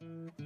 Give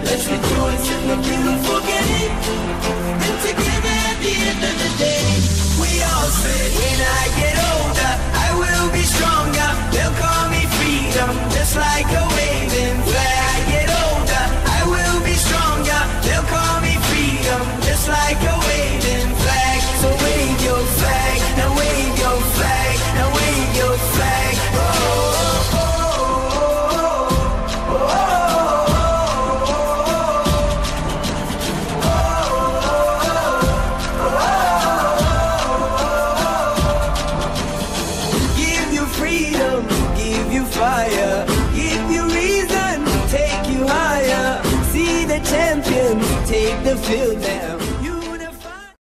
Let's rejoice in the beautiful game. And together at the end of the day, we all say, when I get older, I will be stronger. They'll call me freedom, just like a freedom, give you fire, give you reason, take you higher. See the champions take the field now.